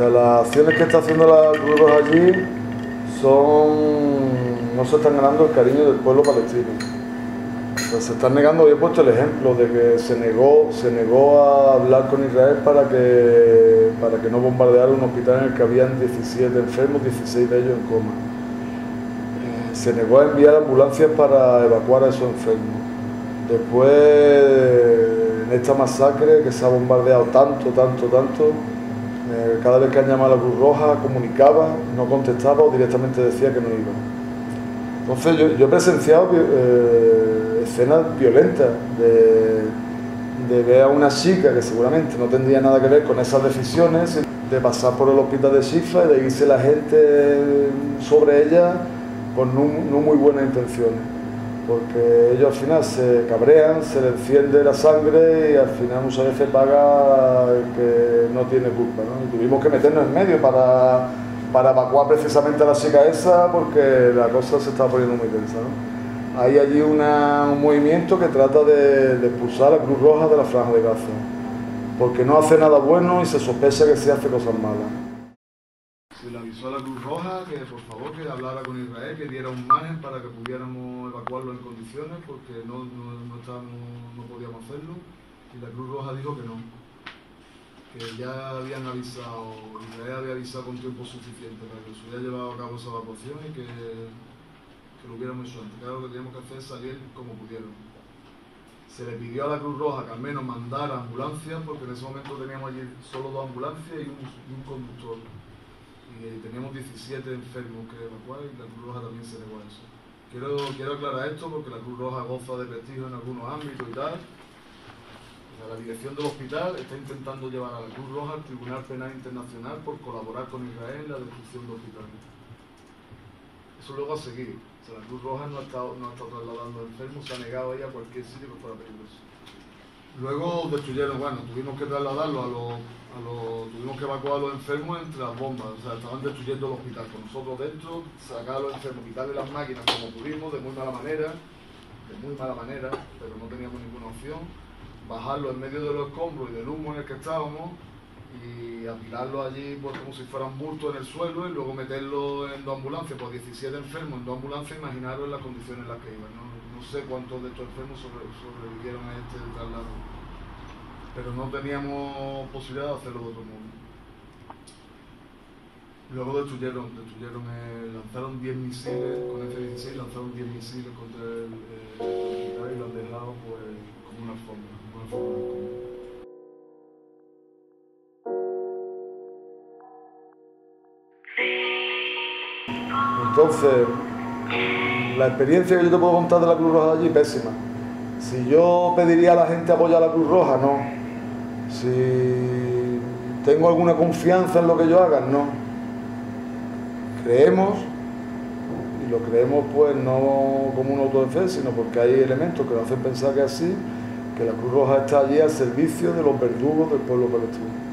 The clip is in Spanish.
sea, las acciones que está haciendo la Cruz allí son. no se están ganando el cariño del pueblo palestino. Sea, se están negando, yo he puesto el ejemplo de que se negó, se negó a hablar con Israel para que, para que no bombardeara un hospital en el que habían 17 enfermos, 16 de ellos en coma. Eh, se negó a enviar ambulancias para evacuar a esos enfermos. Después, en esta masacre que se ha bombardeado tanto, tanto, tanto, cada vez que han llamado a la Cruz Roja comunicaba, no contestaba o directamente decía que no iba. Entonces yo, he presenciado eh, escenas violentas de, de, ver a una chica que seguramente no tendría nada que ver con esas decisiones, de pasar por el hospital de Shifa y de irse la gente sobre ella con no muy buenas intenciones porque ellos al final se cabrean, se les enciende la sangre y al final muchas veces paga el que no tiene culpa. ¿no? Y tuvimos que meternos en medio para, para evacuar precisamente a la chica esa porque la cosa se estaba poniendo muy tensa. ¿no? Hay allí un movimiento que trata de, expulsar a Cruz Roja de la Franja de Gaza, porque no hace nada bueno y se sospecha que se hace cosas malas se le avisó a la Cruz Roja que por favor que hablara con Israel, que diera un margen para que pudiéramos evacuarlo en condiciones, porque no, no, no, estábamos, no podíamos hacerlo. Y la Cruz Roja dijo que no, que ya habían avisado, Israel había avisado con tiempo suficiente para que se hubiera llevado a cabo esa evacuación y que, que lo hubiéramos hecho antes. Claro, lo que teníamos que hacer es salir como pudieron. Se le pidió a la Cruz Roja que al menos mandara ambulancias, porque en ese momento teníamos allí solo dos ambulancias y y un conductor y teníamos 17 enfermos que evacuar y la Cruz Roja también se negó a eso. Quiero, quiero aclarar esto porque la Cruz Roja goza de prestigio en algunos ámbitos y tal. La dirección del hospital está intentando llevar a la Cruz Roja al Tribunal Penal Internacional por colaborar con Israel en la destrucción del hospital. Eso luego a seguir. O sea, la Cruz Roja no ha estado, no ha estado trasladando enfermos, se ha negado ahí a cualquier sitio que fuera peligroso. Luego destruyeron, bueno, tuvimos que trasladarlo a los, tuvimos que evacuar a los enfermos entre las bombas, o sea, estaban destruyendo el hospital con nosotros dentro, sacar a los enfermos, quitarle las máquinas como pudimos, de muy mala manera, de muy mala manera, pero no teníamos ninguna opción, bajarlo en medio de los escombros y del humo en el que estábamos y apilarlo allí pues, como si fueran bultos en el suelo y luego meterlo en dos ambulancias, pues 17 enfermos en dos ambulancias, imaginaros las condiciones en las que iban. No sé cuántos de estos enfermos sobre, sobrevivieron a este traslado, pero no teníamos posibilidad de hacerlo de otro modo. Luego destruyeron, destruyeron eh, lanzaron 10 misiles con F-16, lanzaron 10 misiles contra el, eh, y lo han dejado pues, como una alfombra, una alfombra Entonces, la experiencia que yo te puedo contar de la Cruz Roja allí, pésima. Si yo pediría a la gente apoyar a la Cruz Roja, no. Si tengo alguna confianza en lo que yo haga, no. Creemos, y lo creemos pues no como un autodefensa, sino porque hay elementos que nos hacen pensar que así, que la Cruz Roja está allí al servicio de los verdugos del pueblo palestino.